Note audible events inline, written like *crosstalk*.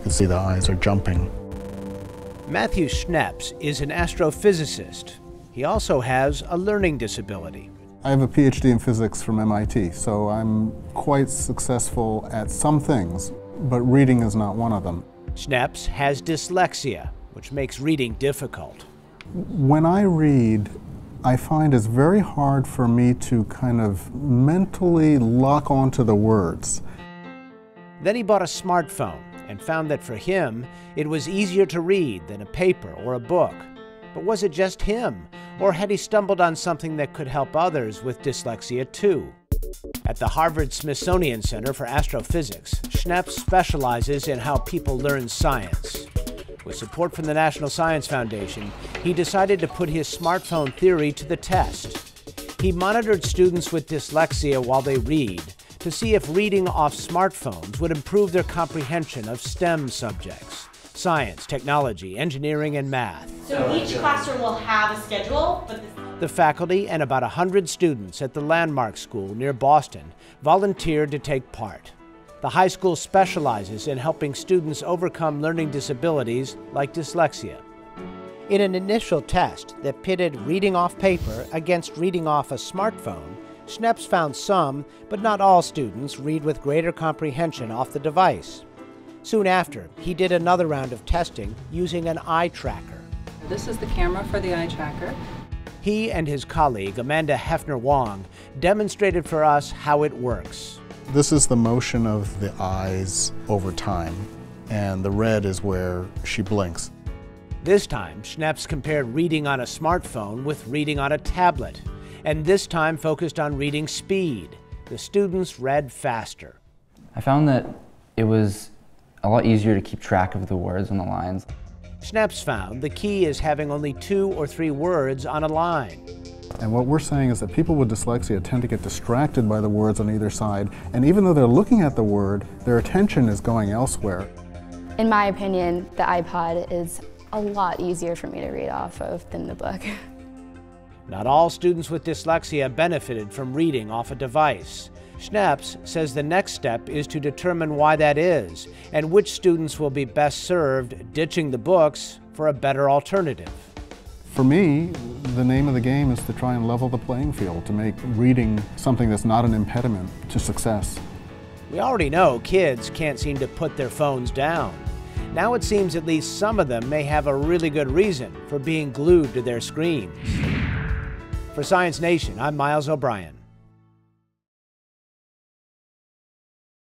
can see the eyes are jumping. Matthew Schneps is an astrophysicist. He also has a learning disability. I have a PhD in physics from MIT, so I'm quite successful at some things, but reading is not one of them. Schneps has dyslexia, which makes reading difficult. When I read, I find it's very hard for me to kind of mentally lock onto the words. Then he bought a smartphone and found that for him, it was easier to read than a paper or a book. But was it just him, or had he stumbled on something that could help others with dyslexia too? At the Harvard Smithsonian Center for Astrophysics, Schneps specializes in how people learn science. With support from the National Science Foundation, he decided to put his smartphone theory to the test. He monitored students with dyslexia while they read to see if reading off smartphones would improve their comprehension of STEM subjects science, technology, engineering, and math. So each classroom will have a schedule, but the faculty and about 100 students at the Landmark School near Boston volunteered to take part. The high school specializes in helping students overcome learning disabilities like dyslexia. In an initial test that pitted reading off paper against reading off a smartphone, Schneps found some, but not all students read with greater comprehension off the device. Soon after, he did another round of testing using an eye tracker. This is the camera for the eye tracker. He and his colleague, Amanda Hefner Wong, demonstrated for us how it works. This is the motion of the eyes over time, and the red is where she blinks. This time, Schneps compared reading on a smartphone with reading on a tablet, and this time focused on reading speed. The students read faster. I found that it was a lot easier to keep track of the words on the lines. Schneps found the key is having only two or three words on a line. And what we're saying is that people with dyslexia tend to get distracted by the words on either side, and even though they're looking at the word, their attention is going elsewhere. In my opinion, the iPod is a lot easier for me to read off of than the book. *laughs* Not all students with dyslexia benefited from reading off a device. Schneps says the next step is to determine why that is and which students will be best served ditching the books for a better alternative. For me, the name of the game is to try and level the playing field, to make reading something that's not an impediment to success. We already know kids can't seem to put their phones down. Now it seems at least some of them may have a really good reason for being glued to their screens. For Science Nation, I'm Miles O'Brien.